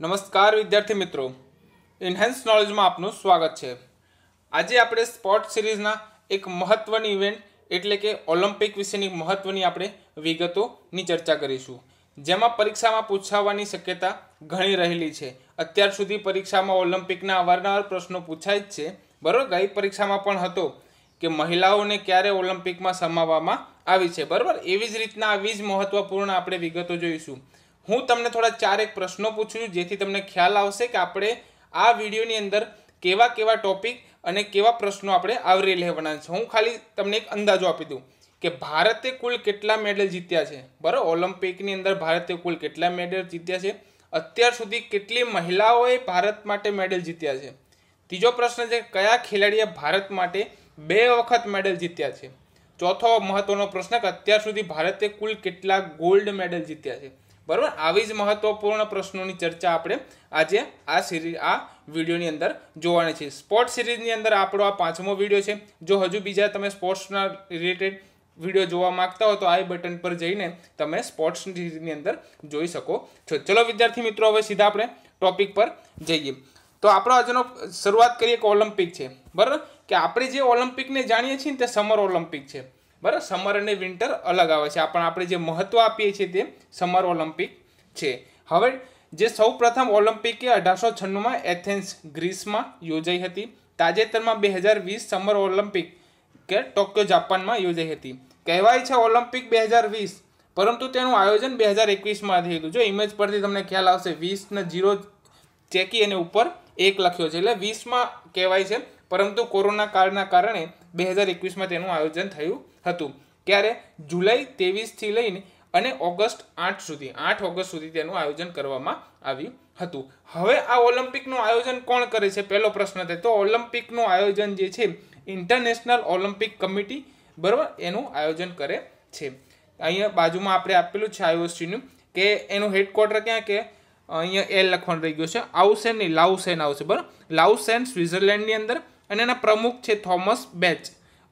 નમસ્કાર વિદ્યાર્થી મિત્રો. ઇન્હેન્સ નોલેજમાં આપનું સ્વાગત છે. આજે આપણે સ્પોર્ટ સિરીઝના એક મહત્વની ઇવેન્ટ એટલે કે ઓલિમ્પિક વિશેની મહત્વની આપણે વિગતોની ચર્ચા કરીશું. જેમાં પરીક્ષામાં પૂછાવાની શક્યતા ઘણી રહેલી છે. અત્યાર સુધી પરીક્ષામાં ઓલિમ્પિકના અવારનવાર પ્રશ્નો પૂછાય જ છે. બરાબર? ગઈ પરીક્ષામાં પણ હતો કે મહિલાઓને ક્યારે ઓલિમ્પિકમાં સમાવવામાં આવી છે. બરાબર? એવી જ રીતના આવી જ મહત્વપૂર્ણ આપણે વિગતો જોઈશું. હું તમને થોડા ચાર એક પ્રશ્નો પૂછું છું, જેથી તમને ખ્યાલ આવશે કે આપણે આ વિડીયોની અંદર કેવા કેવા ટોપિક અને કેવા પ્રશ્નો આપણે આવરી લેવાના છે. હું ખાલી તમને એક અંદાજો આપી દઉં કે ભારતે કુલ કેટલા મેડલ જીત્યા છે? બરાબર ઓલિમ્પિકની અંદર ભારતે કુલ કેટલા મેડલ જીત્યા છે? અત્યાર સુધી કેટલી મહિલાઓએ ભારત માટે મેડલ જીત્યા છે? ત્રીજો પ્રશ્ન છે, કયા ખેલાડીએ ભારત માટે બે વખત મેડલ જીત્યા છે? ચોથો મહત્વનો પ્રશ્ન, કે અત્યાર સુધી ભારતે કુલ કેટલા ગોલ્ડ મેડલ જીત્યા છે? બરાબર? આવી જ મહત્વપૂર્ણ પ્રશ્નોની ચર્ચા આપણે આજે આ સિરીઝ આ વિડીયોની અંદર જોવાની છે. સ્પોર્ટ્સ સિરીઝની અંદર આપણો આ પાંચમો વીડિયો છે. જો હજુ બીજા તમે સ્પોર્ટ્સના રિલેટેડ વીડિયો જોવા માંગતા હો તો આ બટન પર જઈને તમે સ્પોર્ટ્સ સિરીઝની અંદર જોઈ શકો છો. ચલો વિદ્યાર્થી મિત્રો, હવે સીધા આપણે ટોપિક પર જઈએ. તો આપણો આજનો શરૂઆત કરીએ કે ઓલિમ્પિક છે. બરાબર? કે આપણે જે ઓલિમ્પિકને જાણીએ છીએ ને તે સમર ઓલિમ્પિક છે. બરાબર? સમર અને વિન્ટર અલગ આવે છે. પણ આપણે જે મહત્વ આપીએ છીએ તે સમર ઓલિમ્પિક છે. હવે જે સૌ પ્રથમ ઓલિમ્પિક એ અઢારસો છન્નુંમાં એથેન્સ ગ્રીસમાં યોજાઈ હતી. તાજેતરમાં બે હજાર વીસ સમર ઓલિમ્પિક કે ટોક્યો જાપાનમાં યોજાઈ હતી. કહેવાય છે ઓલિમ્પિક બે હજાર વીસ, પરંતુ તેનું આયોજન બે હજાર એકવીસમાં થયું હતું જો ઇમેજ પરથી તમને ખ્યાલ આવશે, વીસને જીરો ચેકી અને ઉપર એક લખ્યો છે. એટલે વીસમાં કહેવાય છે, પરંતુ કોરોના કાળના કારણે બે હજાર એકવીસમાં તેનું આયોજન થયું હતું. ત્યારે જુલાઈ ત્રેવીસથી લઈને અને ઓગસ્ટ આઠ સુધી, આઠ ઓગસ્ટ સુધી તેનું આયોજન કરવામાં આવ્યું હતું. હવે આ ઓલિમ્પિકનું આયોજન કોણ કરે છે? પહેલો પ્રશ્ન થાય તો ઓલિમ્પિકનું આયોજન જે છે, ઇન્ટરનેશનલ ઓલિમ્પિક કમિટી, બરાબર? એનું આયોજન કરે છે. અહીંયા બાજુમાં આપણે આપેલું છે આઈઓસીનું કે એનું હેડક્વાર્ટર ક્યાં કે અહીંયા એલ લખવાનું રહી ગયું છે. આઉસેન નહીં લાઉસેન આવશે, બરાબર? લાઉસેન સ્વિટ્ઝરલેન્ડની અંદર અને એના પ્રમુખ છે થોમસ બેચ.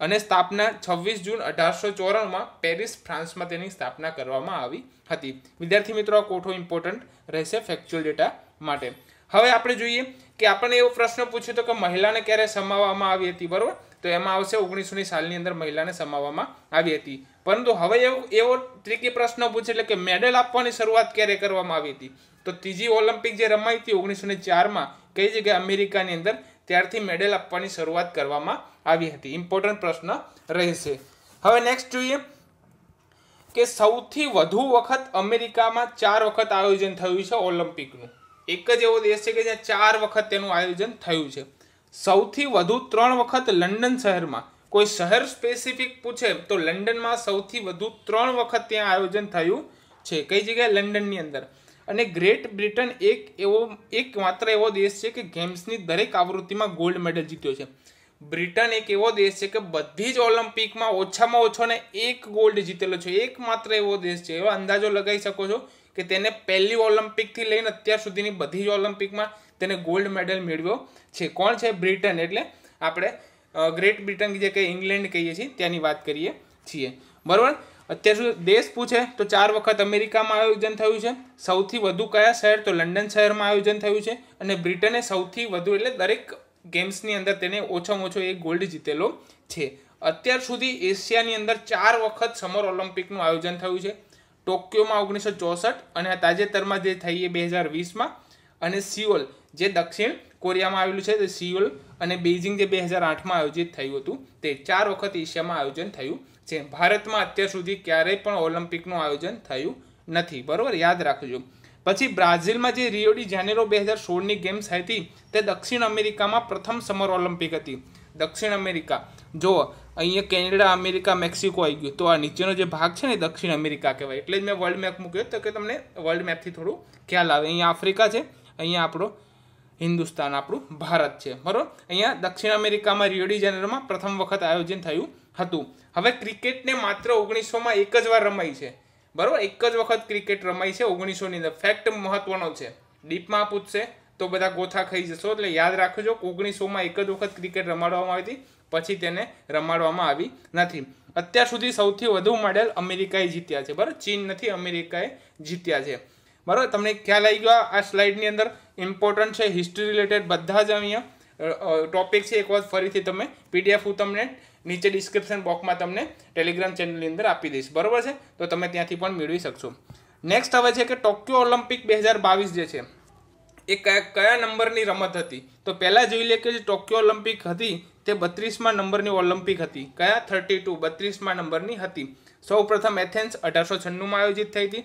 અને સ્થાપના છવ્વીસ જૂન અઢારસો ચોરાણુંમાં પેરિસ, ફ્રાન્સમાં તેની સ્થાપના કરવામાં આવી હતી. વિદ્યાર્થી મિત્રો, આ કોઠો ઇમ્પોર્ટન્ટ રહેશે ફેક્ચ્યુઅલ ડેટા માટે. હવે આપણે જોઈએ કે આપણને એવો પ્રશ્ન પૂછ્યો તો કે મહિલાને ક્યારે સમાવવામાં આવી હતી, બરાબર? તો એમાં આવશે ઓગણીસોની સાલની અંદર મહિલાને સમાવવામાં આવી હતી. પરંતુ હવે એવો એવો ત્રીકી પ્રશ્ન પૂછે એટલે કે મેડલ આપવાની શરૂઆત ક્યારે કરવામાં આવી હતી? તો ત્રીજી ઓલિમ્પિક જે રમાઈ હતી ઓગણીસો ને ચારમાં, કઈ જગ્યાએ? અમેરિકાની અંદર. ત્યારથી મેડલ આપવાની શરૂઆત કરવામાં આવી હતી. ઇમ્પોર્ટન્ટ પ્રશ્ન રહેશે. હવે નેક્સ્ટ જોઈએ કે સૌથી વધુ વખત અમેરિકામાં ચાર વખત આયોજન થયું છે ઓલિમ્પિકનું એક જ એવો દેશ છે કે જ્યાં ચાર વખત તેનું આયોજન થયું છે. સૌથી વધુ ત્રણ વખત લંડન શહેરમાં. કોઈ શહેર સ્પેસિફિક પૂછે તો લંડનમાં સૌથી વધુ ત્રણ વખત ત્યાં આયોજન થયું છે. કઈ જગ્યાએ? લંડનની અંદર. અને ગ્રેટ બ્રિટન એક એવો, એક માત્ર એવો દેશ છે કે ગેમ્સની દરેક આવૃત્તિમાં ગોલ્ડ મેડલ જીત્યો છે. બ્રિટન એક એવો દેશ છે કે બધી જ ઓલિમ્પિકમાં ઓછામાં ઓછો ને એક ગોલ્ડ જીતેલો છે. એક માત્ર એવો દેશ છે. એવો અંદાજો લગાવી શકો છો કે તેને પહેલી ઓલિમ્પિકથી લઈને અત્યાર સુધીની બધી જ ઓલિમ્પિકમાં તેને ગોલ્ડ મેડલ મેળવ્યો છે. કોણ છે? બ્રિટન. એટલે આપણે ગ્રેટ બ્રિટન જે કંઈ ઇંગ્લેન્ડ કહીએ છીએ, ત્યાંની વાત કરીએ છીએ. બરાબર? અત્યાર સુધી દેશ પૂછે તો ચાર વખત અમેરિકામાં આયોજન થયું છે. સૌથી વધુ કયા શહેર? તો લંડન શહેરમાં આયોજન થયું છે. અને બ્રિટને સૌથી વધુ એટલે દરેક ગેમ્સની અંદર તેને ઓછામાં ઓછો એક ગોલ્ડ જીતેલો છે. અત્યાર સુધી એશિયાની અંદર ચાર વખત સમર ઓલિમ્પિકનું આયોજન થયું છે. ટોક્યોમાં ઓગણીસો ચોસઠ અને તાજેતરમાં જે થઈ એ બે હજાર વીસમાં અને સિયોલ, જે દક્ષિણ કોરિયામાં આવેલું છે, તે સિયોલ અને બેઇજિંગ જે બે હજાર આઠમાં આયોજિત થયું હતું, તે ચાર વખત એશિયામાં આયોજન થયું છે. ભારતમાં અત્યાર સુધી ક્યારેય પણ ઓલિમ્પિકનું આયોજન થયું નથી. બરાબર? યાદ રાખજો. પછી બ્રાઝિલમાં જે રિયોડી જાનેરો બે હજાર સોળની ગેમ્સ હતી, તે દક્ષિણ અમેરિકામાં પ્રથમ સમર ઓલિમ્પિક હતી. દક્ષિણ અમેરિકા. જો અહીંયા કેનેડા, અમેરિકા, મેક્સિકો આવી ગયું. તો આ નીચેનો જે ભાગ છે ને દક્ષિણ અમેરિકા કહેવાય. એટલે જ મેં વર્લ્ડ મેપ મૂક્યો તો કે તમને વર્લ્ડ મેપથી થોડું ખ્યાલ આવે. અહીંયા આફ્રિકા છે, અહીંયા આપણો હિન્દુસ્તાન, આપણું ભારત છે. બરાબર? અહીંયા દક્ષિણ અમેરિકામાં રિયોડી જાનેરોમાં પ્રથમ વખત આયોજન થયું હતું. હવે ક્રિકેટને માત્ર ઓગણીસોમાં એક જ વાર રમાઈ છે. બરાબર? એક જ વખત ક્રિકેટ રમાઈ છે ઓગણીસોની અંદર. ફેક્ટ મહત્વનો છે. ડીપમાં પૂછશે તો બધા ગોથા ખાઈ જશો. એટલે યાદ રાખજો, ઓગણીસોમાં એક જ વખત ક્રિકેટ રમાડવામાં આવી હતી. પછી તેને રમાડવામાં આવી નથી. અત્યાર સુધી સૌથી વધુ મેડલ અમેરિકાએ જીત્યા છે. બરાબર? ચીન નથી, અમેરિકાએ જીત્યા છે. બરાબર? તમને ખ્યાલ આવી ગયો, આ સ્લાઇડની અંદર ઇમ્પોર્ટન્ટ છે હિસ્ટ્રી રિલેટેડ બધા જ અહીંયા ટોપિક છે. એક વખત ફરીથી તમે પીડીએફ હું તમને નીચે ડિસ્ક્રિપ્શન બોક્સમાં તમને ટેલિગ્રામ ચેનલની અંદર આપી દઈશ. બરાબર છે? તો તમે ત્યાંથી પણ મેળવી શકશો. નેક્સ્ટ હવે છે કે ટોક્યો ઓલિમ્પિક બે હજાર બાવીસ જે છે. એ કયા કયા નંબરની રમત હતી? તો પહેલાં જોઈ લે કે જે ટોક્યો ઓલિમ્પિક હતી, તે બત્રીસમાં નંબરની ઓલિમ્પિક હતી. કયા? થર્ટી ટુ, બત્રીસમાં નંબરની હતી. સૌ પ્રથમ એથેન્સ અઢારસો છન્નુંમાં આયોજિત થઈ હતી.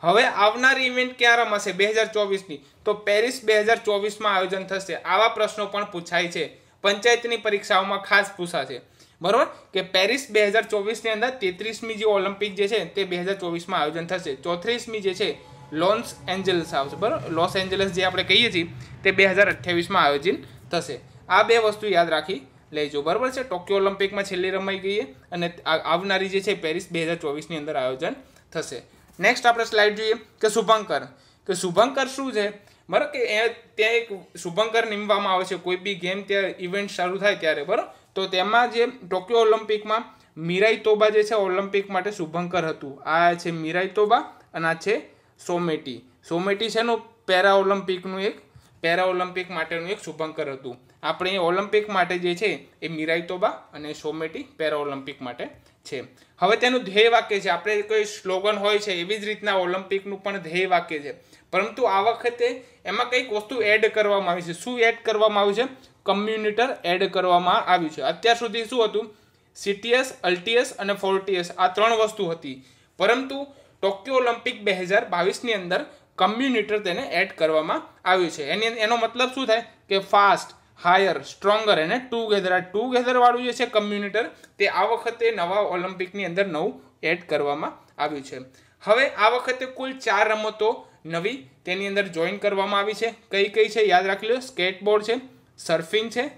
હવે આવનારી ઇવેન્ટ ક્યાં રમાશે? બે હજાર ચોવીસની. તો પેરિસ બે હજાર ચોવીસમાં આયોજન થશે. આવા પ્રશ્નો પણ પૂછાય છે. પંચાયતની પરીક્ષાઓમાં ખાસ પૂછાશે. બરોબર? કે પેરિસ બે હજાર ચોવીસની અંદર તેત્રીસમી જે ઓલિમ્પિક જે છે, તે બે હજાર ચોવીસમાં આયોજન થશે. ચોત્રીસમી જે છે લોન્સ એન્જલસ આવશે બરાબર? લોસ એન્જલસ જે આપણે કહીએ છીએ, તે બે હજાર અઠ્યાવીસમાં આયોજન થશે. આ બે વસ્તુ યાદ રાખી લેજો, બરાબર છે? ટોક્યો ઓલિમ્પિકમાં છેલ્લી રમાઈ ગઈ અને આવનારી જે છે પેરિસ બે હજાર ચોવીસની અંદર આયોજન થશે. નેક્સ્ટ આપણે સ્લાઇડ જોઈએ કે શુભંકર. કે શુભંકર શું છે? બરાબર કે એ ત્યાં એક શુભંકર નીમવામાં આવે છે, કોઈ બી ગેમ ત્યાં ઇવેન્ટ શરૂ થાય ત્યારે, બરાબર? તો તેમાં જે ટોક્યો ઓલિમ્પિકમાં મીરાઈ તોબા જે છે, ઓલિમ્પિક માટે શુભંકર હતું. આ છે મીરાઈ તોબા અને આ છે સોમેટી. સોમેટી છે એનું પેરા ઓલિમ્પિકનું એક પેરા ઓલિમ્પિક માટેનું એક શુભંકર હતું. આપણે ઓલિમ્પિક માટે જે છે એ મિરાઈતોબા અને સોમેટી પેરા ઓલિમ્પિક માટે છે. હવે તેનું ધ્યેય વાક્ય છે. આપણે કોઈ સ્લોગન હોય છે એવી જ રીતના ઓલિમ્પિકનું પણ ધ્યેય વાક્ય છે. પરંતુ આ વખતે એમાં કંઈક વસ્તુ એડ કરવામાં આવી છે. શું એડ કરવામાં આવ્યું છે? કમ્યુનિટર એડ કરવામાં આવ્યું છે. અત્યાર સુધી શું હતું? સીટીએસ અલ્ટીએસ અને ફોર્ટીએસ આ ત્રણ વસ્તુ હતી. પરંતુ ટોક્યો ઓલિમ્પિક બે હજાર બાવીસની અંદર કમ્યુનિટર તેને એડ કરવામાં આવ્યું છે. એની એનો મતલબ શું થાય? કે ફાસ્ટ હાયર સ્ટ્રોંગર અને ટુગેધર આ ટુગેધરવાળું જે છે કમ્યુનિટર તે આ વખતે નવા ઓલિમ્પિકની અંદર નવું એડ કરવામાં આવ્યું છે. હવે આ વખતે કુલ ચાર રમતો નવી તેની અંદર જોઈન કરવામાં આવી છે. કઈ કઈ છે? યાદ રાખી લો સ્કેટબોર્ડ છે સર્ફિંગ છે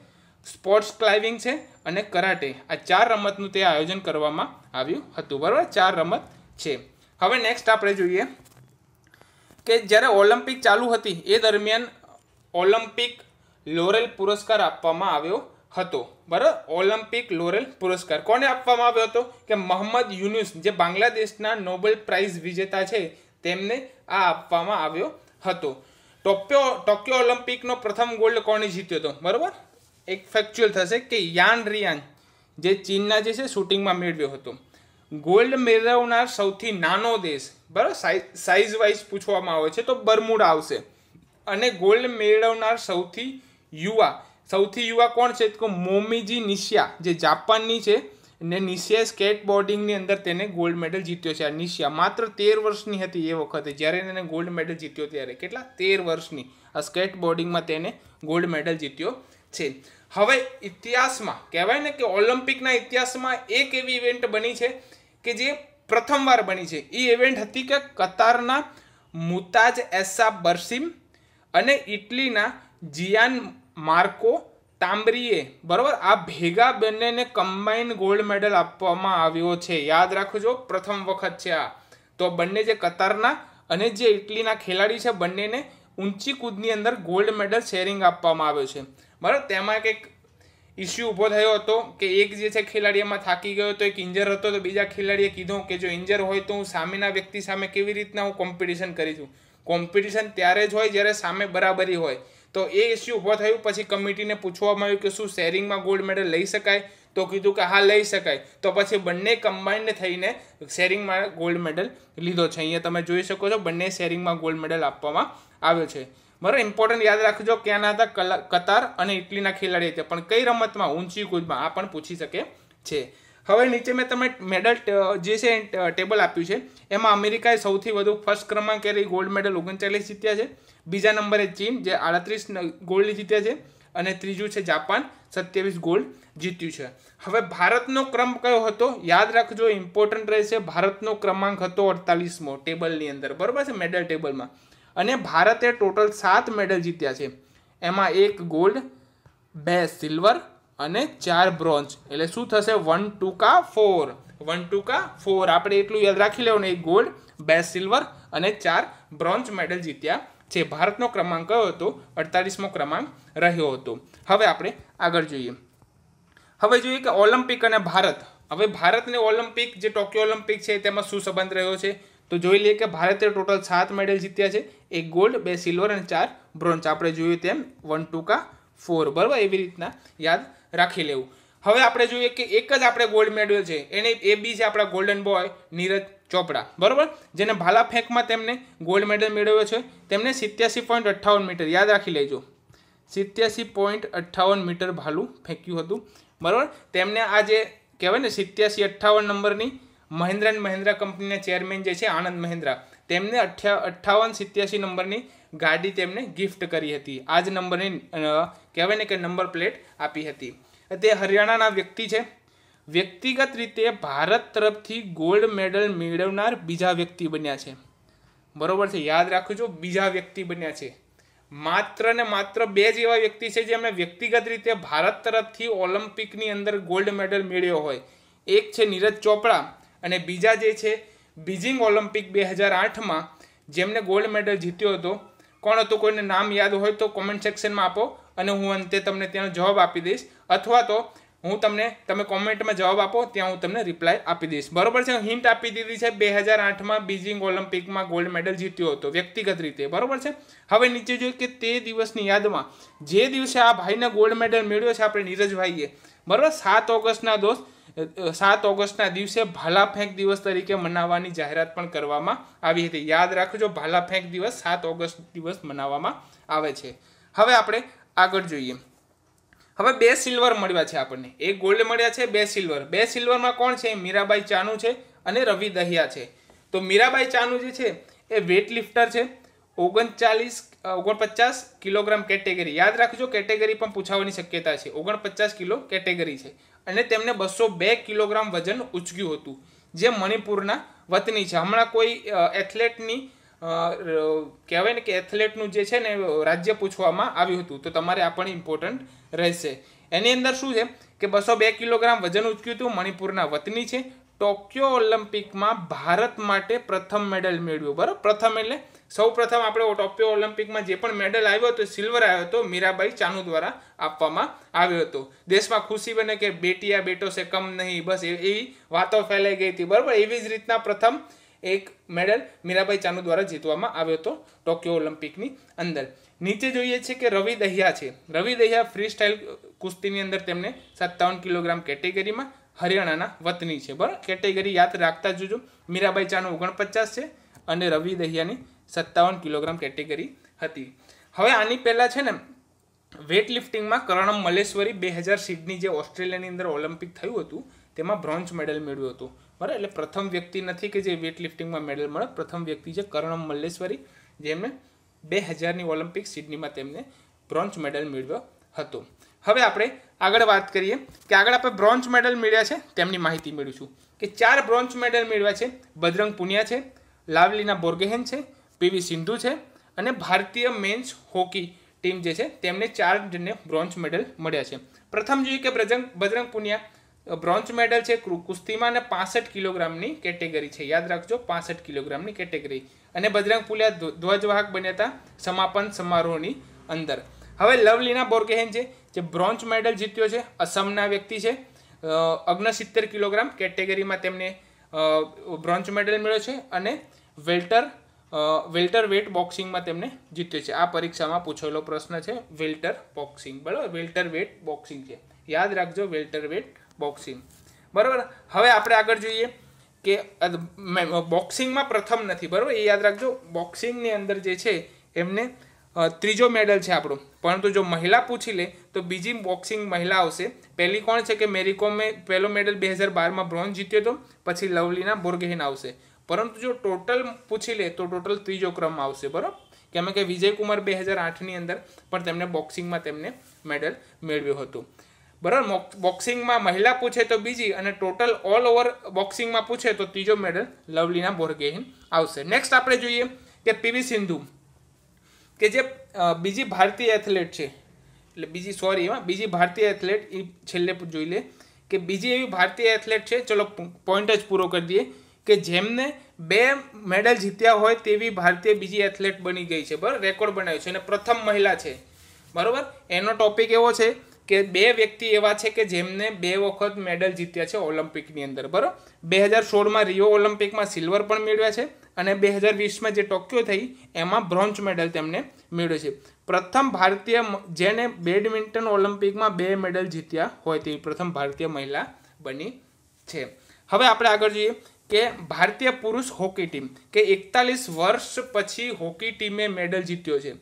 સ્પોર્ટ્સ ક્લાઇમ્બિંગ છે અને કરાટે આ ચાર રમતનું તે આયોજન કરવામાં આવ્યું હતું. બરાબર? ચાર રમત છે. હવે નેક્સ્ટ આપણે જોઈએ કે જ્યારે ઓલિમ્પિક ચાલુ હતી, એ દરમિયાન ઓલિમ્પિક લોરેલ પુરસ્કાર આપવામાં આવ્યો હતો. બરાબર? ઓલિમ્પિક લોરેલ પુરસ્કાર. કોને આપવામાં આવ્યો હતો? કે મોહમ્મદ યુનુસ જે બાંગ્લાદેશના નોબેલ પ્રાઇઝ વિજેતા છે, તેમને આ આપવામાં આવ્યો હતો. ટોક્યો ટોક્યો ઓલિમ્પિકનો પ્રથમ ગોલ્ડ કોણે જીત્યો હતો? બરાબર? એક ફેક્ચ્યુઅલ થશે કે યાન રિયાન જે ચીનના જે છે શૂટિંગમાં મેળવ્યો હતો. ગોલ્ડ મેળવનાર સૌથી નાનો દેશ. બરાબર? સાઇઝ વાઇઝ પૂછવામાં આવે છે તો બરમુડા આવશે. અને ગોલ્ડ મેળવનાર સૌથી યુવા સૌથી યુવા કોણ છે? તો મોમીજી નિશિયા, જે જાપાનની છે. ને નિશિયા સ્કેટ બોર્ડિંગની અંદર તેને ગોલ્ડ મેડલ જીત્યો છે. આ નિશિયા માત્ર તેર વર્ષની હતી એ વખતે, જ્યારે તેને ગોલ્ડ મેડલ જીત્યો ત્યારે. કેટલા? તેર વર્ષની. આ સ્કેટ બોર્ડિંગમાં તેને ગોલ્ડ મેડલ જીત્યો છે. હવે ઇતિહાસમાં, કહેવાય ને કે ઓલિમ્પિકના ઇતિહાસમાં એક એવી ઇવેન્ટ બની છે કે જે પ્રથમવાર બની છે. એ ઇવેન્ટ હતી કે કતારના મુતાજ એસા બરસીમ અને ઇટલીના જિયાન માર્કો તાંબરીએ. બરાબર? આ ભેગા બંનેને કમ્બાઈન ગોલ્ડ મેડલ આપવામાં આવ્યો છે. યાદ રાખજો, પ્રથમ વખત છે આ. તો બંને જે કતારના અને જે ઇટલીના ખેલાડી છે, બંનેને ઊંચી કૂદની અંદર ગોલ્ડ મેડલ શેરિંગ આપવામાં આવ્યો છે. બરાબર? તેમાં કંઈક ઇસ્યુ ઊભો થયો હતો કે એક જે છે ખેલાડી એમાં થાકી ગયો હતો, એક ઇન્જર હતો, તો બીજા ખેલાડીએ કીધું કે જો ઇન્જર હોય તો હું સામેના વ્યક્તિ સામે કેવી રીતના હું કોમ્પિટિશન કરી છું? કોમ્પિટિશન ત્યારે જ હોય જ્યારે સામે બરાબરી હોય. તો એ ઇસ્યુ ઊભો થયું, પછી કમિટીને પૂછવામાં આવ્યું કે શું શેરિંગમાં ગોલ્ડ મેડલ લઈ શકાય? તો કીધું કે હા, લઈ શકાય. તો પછી બંને કમ્બાઇન્ડ થઈને શેરિંગમાં ગોલ્ડ મેડલ લીધો છે. અહીંયા તમે જોઈ શકો છો, બંને શેરિંગમાં ગોલ્ડ મેડલ આપવામાં આવ્યો છે. બરાબર ઇમ્પોર્ટન્ટ યાદ રાખજો ક્યાંના હતા કતાર અને ઇટલીના ખેલાડી હતા. પણ કઈ રમતમાં, ઊંચી કૂદમાં, આ પણ પૂછી શકે છે. હવે નીચે મેં તમે મેડલ જે છે ટેબલ આપ્યું છે. એમાં અમેરિકાએ સૌથી વધુ ફર્સ્ટ ક્રમાંકે ગોલ્ડ મેડલ ઓગણચાલીસ જીત્યા છે. બીજા નંબરે ચીન, જે આડત્રીસ ગોલ્ડ જીત્યા છે. અને ત્રીજું છે જાપાન, સત્યાવીસ ગોલ્ડ જીત્યું છે. હવે ભારતનો ક્રમ કયો હતો? યાદ રાખજો ઇમ્પોર્ટન્ટ રહેશે, ભારતનો ક્રમાંક હતો અડતાલીસમો ટેબલની અંદર. બરાબર છે? મેડલ ટેબલમાં. અને ભારતે ટોટલ સાત મેડલ જીત્યા છે. એમાં એક ગોલ્ડ, બે સિલ્વર અને ચાર બ્રોન્ઝ. એટલે શું થશે? One, two four. One, two, કા, ફોર. આપણે એટલું યાદ રાખી લેવું એક ગોલ્ડ, બે સિલ્વર અને ચાર બ્રોન્ઝ મેડલ જીત્યા છે. ભારતનો ક્રમાંક કયો હતો? અડતાલીસમો ક્રમાંક રહ્યો હતો. હવે આપણે આગળ જોઈએ. હવે જોઈએ કે ઓલિમ્પિક અને ભારત. હવે ભારતને ઓલિમ્પિક, જે ટોક્યો ઓલિમ્પિક છે, તેમાં શું સંબંધ રહ્યો છે? તો જોઈ લઈએ કે ભારતે ટોટલ સાત મેડલ જીત્યા છે. એક ગોલ્ડ બે સિલ્વર અને ચાર બ્રોન્ઝ આપણે જોયું તેમ વન ટુ કા ફોર બરાબર? એવી રીતના યાદ રાખી લેવું. હવે આપણે જોઈએ કે એક જ આપણે ગોલ્ડ મેડલ છે. એને એ બી છે આપણા ગોલ્ડન બોય નીરજ ચોપડા. બરાબર? જેને ભાલા ફેંકમાં તેમને ગોલ્ડ મેડલ મેળવ્યો છે. તેમને સિત્યાસી પોઈન્ટ અઠ્ઠાવન મીટર યાદ રાખી લેજો. સિત્યાસી પોઈન્ટ અઠ્ઠાવન મીટર ભાલું ફેંક્યું હતું. બરાબર? તેમને આ જે કહેવાય ને સિત્યાસી અઠ્ઠાવન નંબરની મહિન્દ્રા એન્ડ મહિન્દ્રા કંપનીના ચેરમેન જે છે, આનંદ મહિન્દ્રા. તેમને અઠ્યા અઠ્ઠાવન સિત્યાસી નંબરની ગાડી તેમને ગિફ્ટ કરી હતી. આ જ નંબરની કહેવાય ને કે નંબર પ્લેટ આપી હતી. તે હરિયાણાના વ્યક્તિ છે. વ્યક્તિગત રીતે ભારત તરફથી ગોલ્ડ મેડલ મેળવનાર બીજા વ્યક્તિ બન્યા છે. બરોબર છે? યાદ રાખજો, બીજા વ્યક્તિ બન્યા છે. માત્ર ને માત્ર બે જ એવા વ્યક્તિ છે જેમણે વ્યક્તિગત રીતે ભારત તરફથી ઓલિમ્પિકની અંદર ગોલ્ડ મેડલ મેળવ્યો હોય. એક છે નીરજ ચોપડા અને બીજા જે છે બીજિંગ ઓલિમ્પિક બે હજાર આઠમાં જેમને ગોલ્ડ મેડલ જીત્યો હતો, કોણ હતું કોઈને નામ યાદ હોય તો કોમેન્ટ સેક્શનમાં આપો અને હું અંતે તમને ત્યાંનો જવાબ આપી દઈશ. અથવા તો હું તમને, તમે કોમેન્ટમાં જવાબ આપો, ત્યાં હું તમને રિપ્લાય આપી દઈશ. બરોબર છે? હિન્ટ આપી દીધી છે બે હજાર આઠમાં બીજિંગ ઓલિમ્પિકમાં ગોલ્ડ મેડલ જીત્યો હતો, વ્યક્તિગત રીતે. બરોબર છે? હવે નીચે જોઈએ કે તે દિવસની યાદમાં, જે દિવસે આ ભાઈને ગોલ્ડ મેડલ મેળવ્યો છે આપણે નીરજભાઈએ. બરોબર? સાત ઓગસ્ટના દોસ્ત સાત ઓગસ્ટના દિવસે ભાલા ફેંક દિવસ તરીકે મનાવવાની જાહેરાત પણ કરવામાં આવી હતી. યાદ રાખજો ભાલા ફેંક દિવસ સાત ઓગસ્ટ દિવસ મનાવવામાં આવે છે. હવે આપણે આગળ જોઈએ. હવે બે સિલ્વર મળ્યા છે આપણને. એક ગોલ્ડ મળ્યા છે, બે સિલ્વર બે સિલ્વરમાં કોણ છે? મીરાબાઈ ચાનુ છે અને રવિ દહિયા છે. તો મીરાબાઈ ચાનુ જે છે, એ વેટ લિફ્ટર છે. ઓગણચાલીસ ઓગણપચાસ કિલોગ્રામ કેટેગરી. યાદ રાખજો, કેટેગરી પણ પૂછાવાની શક્યતા છે. ઓગણપચાસ કિલો કેટેગરી છે. અને તેમને બસો બે કિલોગ્રામ વજન ઉચક્યું હતું. જે મણિપુરના વતની છે. હમણાં કોઈ એથ્લેટની કહેવાય ને કે એથ્લેટનું જે છે ને, રાજ્ય પૂછવામાં આવ્યું હતું. તો તમારે આ પણ ઇમ્પોર્ટન્ટ રહેશે. એની અંદર શું છે? કે બસો બે કિલોગ્રામ વજન ઉચક્યું હતું મણિપુરના વતની છે. ટોક્યો ઓલિમ્પિકમાં ભારત માટે પ્રથમ મેડલ મેળવ્યું. બરાબર? પ્રથમ એટલે સૌ પ્રથમ આપણે ટોક્યો ઓલિમ્પિકમાં જે પણ મેડલ આવ્યો હતો સિલ્વર આવ્યો હતો, મીરાબાઈ ચાનુ દ્વારા આપવામાં આવ્યો હતો. દેશમાં ખુશી બને કે બેટિયા બેટો છે, કમ નહીં, બસ એવી વાતો ફેલાઈ ગઈ હતી. બરાબર? એવી જ રીતના પ્રથમ એક મેડલ મીરાબાઈ ચાનુ દ્વારા જીતવામાં આવ્યો હતો ટોક્યો ઓલિમ્પિકની અંદર. નીચે જોઈએ છે કે રવિ દહિયા છે. રવિ દહિયા ફ્રી સ્ટાઇલ કુસ્તીની અંદર તેમને સત્તાવન કિલોગ્રામ કેટેગરીમાં હરિયાણાના વતની છે. બરાબર? કેટેગરી યાદ રાખતા જોજો. મીરાબાઈ ચાનું ઓગણપચાસ છે અને રવિ દહિયાની સત્તાવન કિલોગ્રામ કેટેગરી હતી. હવે આની પહેલાં છે ને વેટ લિફ્ટિંગમાં કરણમ મલેશ્વરી બે હજાર સિડની જે ઓસ્ટ્રેલિયાની અંદર ઓલિમ્પિક થયું હતું, તેમાં બ્રોન્ઝ મેડલ મેળવ્યું હતું. બરાબર? એટલે પ્રથમ વ્યક્તિ નથી કે જે વેટ લિફ્ટિંગમાં મેડલ મળે, પ્રથમ વ્યક્તિ છે કરણમ મલ્લેશ્વરી જેમણે બે હજારની ઓલિમ્પિક સિડનીમાં તેમને બ્રોન્ઝ મેડલ મેળવ્યો હતો. હવે આપણે આગળ વાત કરીએ કે આગળ આપણે બ્રોન્ઝ મેડલ મેળવ્યા છે, તેમની માહિતી મેળવીશું. કે ચાર બ્રોન્ઝ મેડલ મેળવ્યા છે. બજરંગ પુનિયા છે, લાવલીના બોર્ગેહેન છે, પીવી સિંધુ છે અને ભારતીય મેન્સ હોકી ટીમ જે છે, તેમને ચાર જણને બ્રોન્ઝ મેડલ મળ્યા છે. પ્રથમ જોઈએ કે બજરંગ બજરંગ પુનિયા બ્રોન્ઝ મેડલ છે કુસ્તીમાં અને પાસઠ કિલોગ્રામની કેટેગરી છે. યાદ રાખજો, પાસઠ કિલોગ્રામની કેટેગરી. અને બજરંગ પુનિયા ધ્વજવાહક બન્યા હતા સમાપન સમારોહની અંદર. હવે લવલીના બોર્ગેહેન છે, જે બ્રોન્ઝ મેડલ જીત્યો છે, અસમના વ્યક્તિ છે અગ્નસિત્તેર કિલોગ્રામ કેટેગરીમાં તેમને બ્રોન્ઝ મેડલ મળ્યો છે અને વેલ્ટર વેલ્ટર વેટ બોક્સિંગમાં તેમને જીત્યો છે. આ પરીક્ષામાં પૂછેલો પ્રશ્ન છે, વેલ્ટર બોક્સિંગ, બરાબર? વેલ્ટર વેટ બોક્સિંગ છે. યાદ રાખજો, વેલ્ટર વેટ બોક્સિંગ. બરાબર? હવે આપણે આગળ જોઈએ કે બોક્સિંગમાં પ્રથમ નથી, બરાબર? એ યાદ રાખજો, બોક્સિંગની અંદર જે છે, એમને ત્રીજો મેડલ છે આપણો. પરંતુ જો મહિલા પૂછી લે, તો બીજી બોક્સિંગ મહિલા આવશે. પહેલી કોણ છે કે મેરીકોમે પહેલો મેડલ બે હજાર બારમાં બ્રોન્ઝ જીત્યો હતો, પછી લવલીના બોર્ગેહિન આવશે. પરંતુ જો ટોટલ પૂછી લે, તો ટોટલ ત્રીજો ક્રમ આવશે, બરાબર? કેમ કે વિજયકુમાર બે હજાર આઠની અંદર પણ તેમને બોક્સિંગમાં તેમને મેડલ મેળવ્યો હતો. બરાબર? બોક્સિંગમાં મહિલા પૂછે તો બીજી અને ટોટલ ઓલ ઓવર બોક્સિંગમાં પૂછે તો ત્રીજો મેડલ લવલીના બોર્ગેહિન આવશે. નેક્સ્ટ આપણે જોઈએ કે પીવી સિંધુ કે જે બીજી ભારતીય એથ્લેટ છે, એટલે બીજી સોરી એમાં બીજી ભારતીય એથ્લેટ એ છેલ્લે જોઈ લે, કે બીજી એવી ભારતીય એથ્લેટ છે, ચલો પોઈન્ટ જ પૂરો કરી દઈએ, કે જેમને બે મેડલ જીત્યા હોય તેવી ભારતીય બીજી એથ્લેટ બની ગઈ છે, બરાબર રેકોર્ડ બનાવ્યો છે, અને પ્રથમ મહિલા છે, બરાબર, એનો ટોપિક એવો છે, કે બે વ્યક્તિ એવા છે કે જેમને બે વખત મેડલ જીત્યા છે ઓલિમ્પિકની અંદર, બરાબર, બે હજાર સોળમાં રિયો ઓલિમ્પિકમાં સિલ્વર પણ મેળવ્યા છે અને બે હજાર વીસમાં જે ટોક્યો થઈ, એમાં બ્રોન્ઝ મેડલ તેમને મેળવ્યો છે. પ્રથમ ભારતીય જેને બેડમિન્ટન ઓલિમ્પિકમાં બે મેડલ જીત્યા હોય તેવી પ્રથમ ભારતીય મહિલા બની છે. હવે આપણે આગળ જોઈએ કે ભારતીય પુરુષ હોકી ટીમ, કે એકતાલીસ વર્ષ પછી હોકી ટીમે મેડલ જીત્યો છે.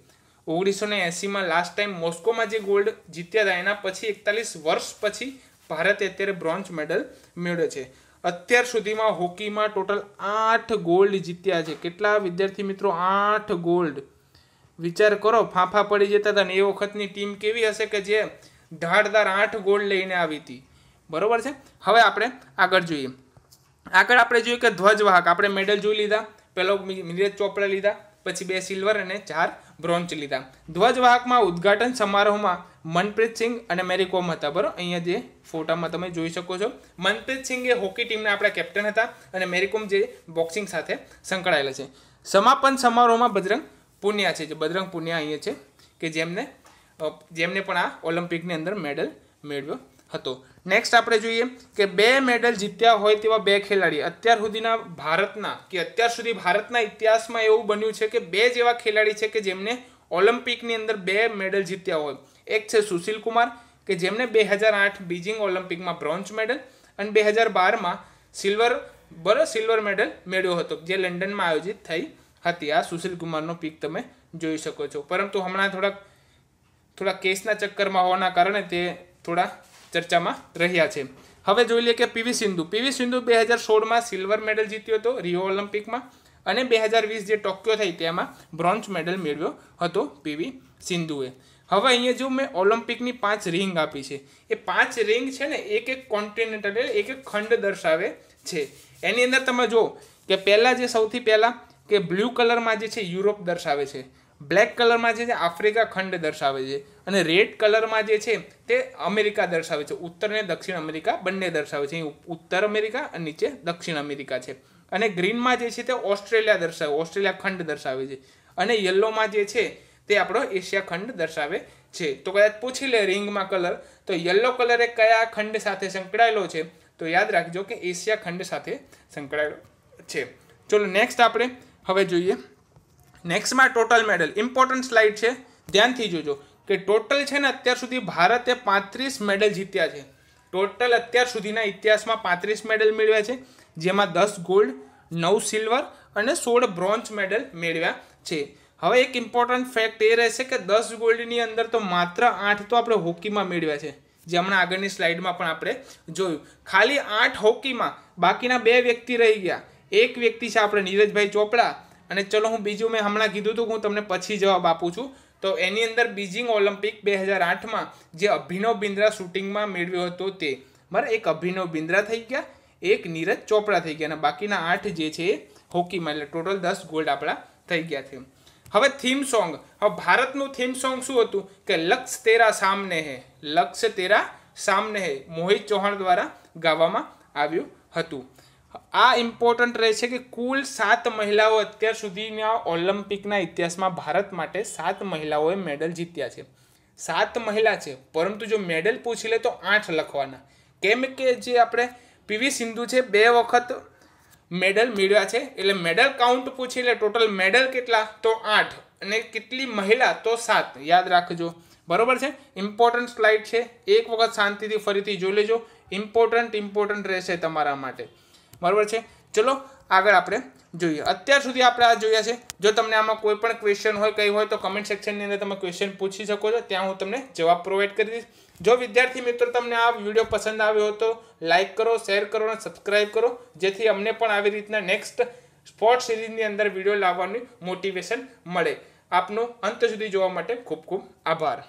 ઓગણીસો ને એંસીમાં લાસ્ટ ટાઈમ મોસ્કોમાં જે ગોલ્ડ જીત્યા હતા, એના પછી એકતાલીસ વર્ષ પછી ભારતે અત્યારે બ્રોન્ઝ મેડલ મેળવ્યો છે. અત્યાર સુધીમાં હોકીમાં ટોટલ આઠ ગોલ્ડ જીત્યા છે. કેટલા વિદ્યાર્થી મિત્રો? આઠ ગોલ્ડ. વિચાર કરો, ફાંફા પડી જતા હતા ને એ વખતની ટીમ કેવી હશે કે જે ધારદાર આઠ ગોલ્ડ લઈને આવી હતી. બરોબર છે? હવે આપણે આગળ જોઈએ. આગળ આપણે જોઈએ કે ધ્વજવાહક. આપણે મેડલ જોઈ લીધા. પેલો નીરજ ચોપડા લીધા. પછી બે સિલ્વર અને ચાર બ્રોન્ઝ લીધા. ધ્વજવાહકમાં ઉદ્ઘાટન સમારોહમાં મનપ્રીત સિંહ અને મેરી કોમ હતા, બરાબર? અહીંયા જે ફોટામાં તમે જોઈ શકો છો. મનપ્રીત સિંહ એ હોકી ટીમના આપણા કેપ્ટન હતા અને મેરી કોમ જે બોક્સિંગ સાથે સંકળાયેલા છે. સમાપન સમારોહમાં બજરંગ પુનિયા છે, જે બજરંગ પુનિયા અહીંયા છે, કે જેમને જેમને પણ આ ઓલિમ્પિકની અંદર મેડલ મેળવ્યો હતો. નેક્સ્ટ આપણે જોઈએ કે બે મેડલ જીત્યા હોય તેવા બે ખેલાડી. અત્યાર સુધીના ભારતના કે અત્યાર સુધી ભારતના ઇતિહાસમાં એવું બન્યું છે કે બે જેવા ખેલાડી છે કે જેમને ઓલિમ્પિકની અંદર બે મેડલ જીત્યા હોય. એક છે સુશીલ કુમાર, કે જેમને બે હજાર આઠ બીજિંગ ઓલિમ્પિકમાં બ્રોન્ઝ મેડલ અને બે હજાર બારમાં સિલ્વર બરો સિલ્વર મેડલ મેળવ્યો હતો, જે લંડનમાં આયોજિત થઈ હતી. આ સુશીલ કુમારનો પીક તમે જોઈ શકો છો. પરંતુ હમણાં થોડાક થોડા કેસના ચક્કરમાં હોવાના કારણે તે થોડા ચર્ચામાં રહ્યા છે. હવે જોઈ લઈએ કે પીવી સિંધુ. પીવી સિંધુ બે હજાર સોળમાં સિલ્વર મેડલ જીત્યો હતો રિયો ઓલિમ્પિકમાં અને બે હજાર વીસ જે ટોક્યો થઈ તેમાં બ્રોન્ઝ મેડલ મેળવ્યો હતો પીવી સિંધુએ. હવે અહીંયા જો મેં ઓલિમ્પિકની પાંચ રિંગ આપી છે. એ પાંચ રિંગ છે ને એક એક કોન્ટિનેન્ટલ એક એક ખંડ દર્શાવે છે. એની અંદર તમે જો કે પહેલાં જે સૌથી પહેલાં કે બ્લુ કલરમાં જે છે યુરોપ દર્શાવે છે. બ્લેક કલરમાં જે છે, આફ્રિકા ખંડ દર્શાવે છે અને રેડ કલરમાં જે છે, તે અમેરિકા દર્શાવે છે. ઉત્તર અને દક્ષિણ અમેરિકા બંને દર્શાવે છે. ઉત્તર અમેરિકા અને નીચે દક્ષિણ અમેરિકા છે. અને ગ્રીનમાં જે છે, તે ઓસ્ટ્રેલિયા દર્શાવે, ઓસ્ટ્રેલિયા ખંડ દર્શાવે છે. અને યલોમાં જે છે, તે આપણો એશિયા ખંડ દર્શાવે છે. તો કદાચ પૂછી લે રિંગમાં કલર. તો યલો કલર એ કયા ખંડ સાથે સંકળાયેલો છે? તો યાદ રાખજો કે એશિયા ખંડ સાથે સંકળાયેલો છે. ચલો નેક્સ્ટ આપણે હવે જોઈએ. નેક્સ્ટમાં ટોટલ મેડલ ઇમ્પોર્ટન્ટ સ્લાઇડ છે. ધ્યાનથી જોજો કે ટોટલ છે ને અત્યાર સુધી ભારતે પાંત્રીસ મેડલ જીત્યા છે. ટોટલ અત્યાર સુધીના ઇતિહાસમાં પાંત્રીસ મેડલ મેળવ્યા છે. જેમાં દસ ગોલ્ડ નવ સિલ્વર અને સોળ બ્રોન્ઝ મેડલ મેળવ્યા છે. હવે એક ઇમ્પોર્ટન્ટ ફેક્ટ એ રહેશે કે દસ ગોલ્ડની અંદર તો માત્ર આઠ તો આપણે હોકીમાં મેળવ્યા છે. જે હમણાં આગળની સ્લાઇડમાં પણ આપણે જોયું. ખાલી આઠ હોકીમાં બાકીના બે વ્યક્તિ રહી ગયા. એક વ્યક્તિ છે આપણે નીરજભાઈ ચોપડા અને ચલો હું બીજું મેં હમણાં કીધું હતું હું તમને પછી જવાબ આપું છું. તો એની અંદર બીજિંગ ઓલિમ્પિક બે હજાર આઠમાં જે અભિનવ બિંદ્રા શૂટિંગમાં મેળવ્યો હતો તે. બરાબર, એક અભિનવ બિંદ્રા થઈ ગયા, એક નીરજ ચોપડા થઈ ગયા અને બાકીના આઠ જે છે એ હોકીમાં, એટલે ટોટલ દસ ગોલ્ડ આપણા થઈ ગયા છે. હવે થીમ સોંગ. હવે ભારતનું થીમ સોંગ શું હતું? કે લક્ષ તેરા સામને હે, લક્ષ તેરા સામને હે, મોહિત ચૌહાણ દ્વારા ગાવામાં આવ્યું હતું. આ ઇમ્પોર્ટન્ટ રહે છે કે કુલ સાત મહિલાઓ અત્યાર સુધીના ઓલિમ્પિકના ઇતિહાસમાં ભારત માટે સાત મહિલાઓએ મેડલ જીત્યા છે. સાત મહિલા છે. પરંતુ જો મેડલ પૂછી લે તો આઠ લખવાના. કેમ કે જે આપણે પીવી સિંધુ છે, બે વખત મેડલ મેળવ્યા છે. એટલે મેડલ કાઉન્ટ પૂછી લે ટોટલ મેડલ કેટલા? તો આઠ. અને કેટલી મહિલા? તો સાત. યાદ રાખજો. બરોબર છે? ઇમ્પોર્ટન્ટ સ્લાઇડ છે. એક વખત શાંતિથી ફરીથી જોઈ લેજો. ઇમ્પોર્ટન્ટ ઇમ્પોર્ટન્ટ રહેશે તમારા માટે. બરાબર છે? ચલો, આગળ આપણે જોઈએ. અત્યાર સુધી આપણે આ જોયા છે. જો તમને આમાં કોઈ પણ ક્વેશ્ચન હોય, કંઈ હોય, તો કમેન્ટ સેક્શનની અંદર તમે ક્વેશ્ચન પૂછી શકો છો. ત્યાં હું તમને જવાબ પ્રોવાઈડ કરી દઈશ. જો વિદ્યાર્થી મિત્રો તમને આ વીડિયો પસંદ આવ્યો તો લાઇક કરો શેર કરો અને સબસ્ક્રાઈબ કરો. જેથી અમને પણ આવી રીતના નેક્સ્ટ સ્પોર્ટ સિરીઝની અંદર વીડિયો લાવવાની મોટિવેશન મળે. આપનો અંત સુધી જોવા માટે ખૂબ ખૂબ આભાર.